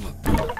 yapma.